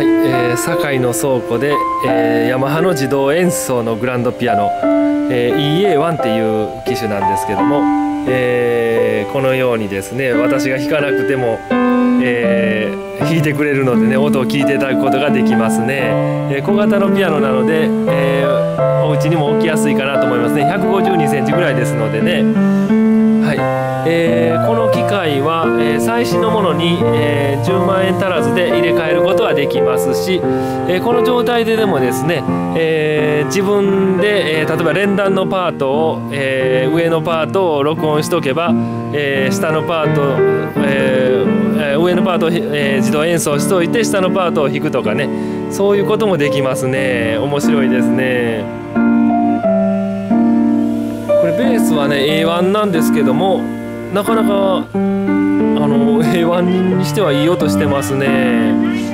はい、えー、堺の倉庫で、えー、ヤマハの自動演奏のグランドピアノ、えー、EA1 っていう機種なんですけども、えー、このようにですね私が弾かなくても、えー、弾いてくれるのでね音を聞いていただくことができますね、えー、小型のピアノなので、えー、お家にも置きやすいかなと思いますね。1 5 2センチぐらいですのでね。はいえー、この機械は、えー、最新のものに、えー、10万円足らずで入れ替えできますし、え、この状態ででもですね、え、自分で、え、例えば連弾のパートを、え、上のパートを録音しとけば、え、下のパート、えー、上のパートを、え、自動演奏しといて下のパートを弾くとかねそういうこともできますね面白いですねこれ。ベースはね A1 なんですけどもなかなかあの A1 にしてはいい音してますね